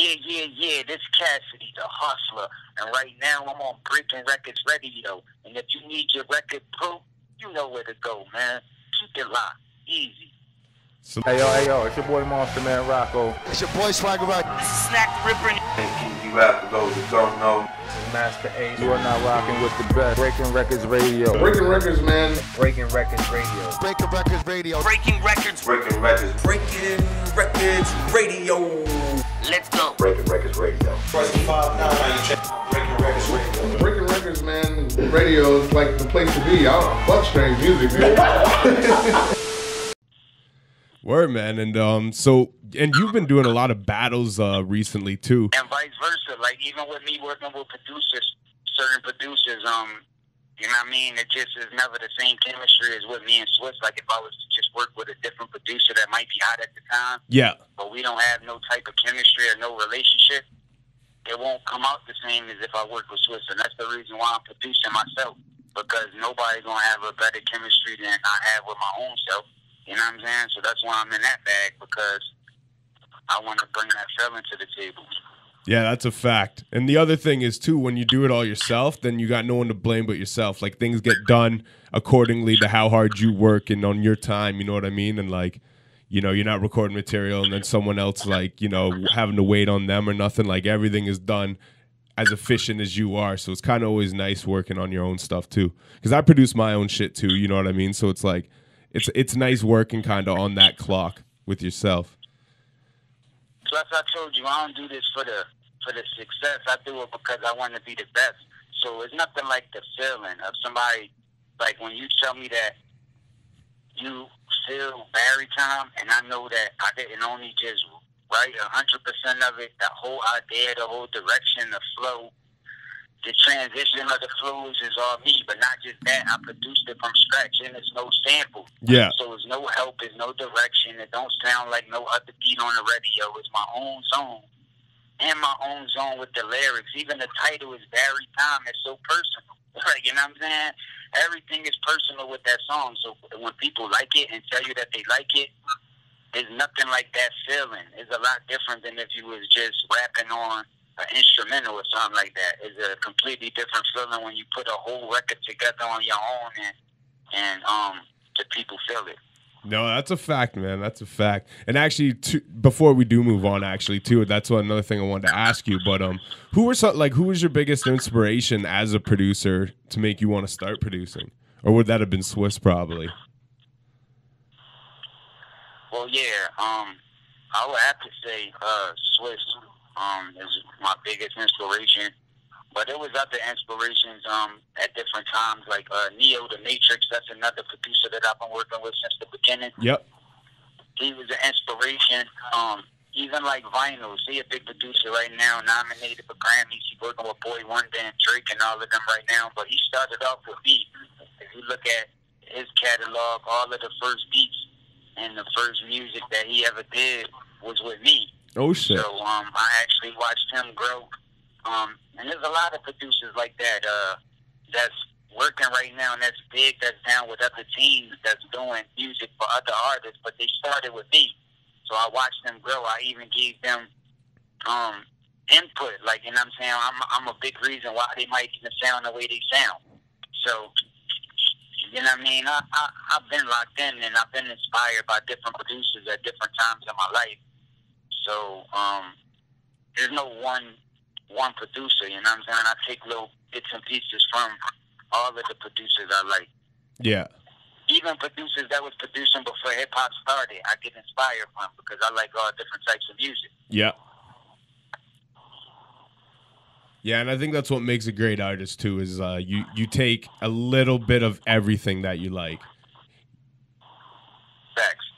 Yeah, yeah, yeah. This Cassidy, the hustler. And right now I'm on Breaking Wreckords Radio. And if you need your record proof, you know where to go, man. Keep it locked. Easy. Hey yo, hey yo, it's your boy Monster Man Rocco. It's your boy Swagger Rock. This is Snack Ripper. And you rap for those who don't know. Masta Ace. You are not rocking with the best. Breaking Wreckords Radio. Breaking Wreckords, man. Breaking Wreckords Radio. Breaking Wreckords Radio. Breaking Wreckords. Breaking Wreckords. Breaking Wreckords Radio. Let's go. Breaking Wreckords Radio. Breaking Wreckords Radio. Breaking Wreckords, man. Radio is like the place to be. I don't fuck strange music, man. Word, man, and um, so and you've been doing a lot of battles uh recently too. And vice versa. Like even with me working with producers, certain producers, um, you know what I mean? It just is never the same chemistry as with me and Swizz. Like if I was to just work with a different producer that might be hot at the time, Yeah, but we don't have no type of chemistry or no relationship, it won't come out the same as if I work with Swizz. And that's the reason why I'm producing myself. Because nobody's gonna have a better chemistry than I have with my own self. You know what I'm saying? So that's why I'm in that bag because I want to bring that feeling to the table. Yeah, that's a fact. And the other thing is too, when you do it all yourself, then you got no one to blame but yourself. Like things get done accordingly to how hard you work and on your time. You know what I mean? And like, you know, you're not recording material and then someone else like, you know, having to wait on them or nothing. Like everything is done as efficient as you are. So it's kind of always nice working on your own stuff too. Because I produce my own shit too. You know what I mean? So it's like, it's it's nice working kind of on that clock with yourself. Plus, I told you I don't do this for the for the success. I do it because I want to be the best. So it's nothing like the feeling of somebody like when you tell me that you feel Barry time, and I know that I didn't only just write hundred percent of it. The whole idea, the whole direction, the flow, the transition of the flows is all me. But not just that, I produced it from scratch, and it's no sample. Yeah. So it's no help, it's no direction. It don't sound like no other beat on the radio. It's my own zone. And my own zone with the lyrics. Even the title is Barry Time. It's so personal. Right, you know what I'm saying? Everything is personal with that song. So when people like it and tell you that they like it, there's nothing like that feeling. It's a lot different than if you was just rapping on an instrumental or something like that. It's a completely different feeling when you put a whole record together on your own and and um the people feel it. No, that's a fact, man. That's a fact. And actually, to, before we do move on, actually, too, that's what another thing I wanted to ask you. But um, who were some, like who was your biggest inspiration as a producer to make you want to start producing, or would that have been Swizz probably? Well, yeah, um, I would have to say uh, Swizz um, is my biggest inspiration. But there was other inspirations um, at different times, like uh, Neo Da Matrix. That's another producer that I've been working with since the beginning. Yep. He was an inspiration. Um, even like Vinylz, he a big producer right now, nominated for Grammys. He's working with Boi-1da and Drake and all of them right now. But he started off with me. If you look at his catalog, all of the first beats and the first music that he ever did was with me. Oh shit. So um, I actually watched him grow. Um, and there's a lot of producers like that uh, that's working right now and that's big, that's down with other teams that's doing music for other artists, but they started with me. So I watched them grow. I even gave them um, input. Like, you know what I'm saying? I'm, I'm a big reason why they might even sound the way they sound. So, you know what I mean? I, I, I've been locked in and I've been inspired by different producers at different times in my life. So, um, there's no one one producer, you know what I'm saying? I take little bits and pieces from all of the producers I like. Yeah. Even producers that was producing before hip hop started, I get inspired from because I like all different types of music. Yeah. Yeah, and I think that's what makes a great artist too. Is uh, you you take a little bit of everything that you like. Facts.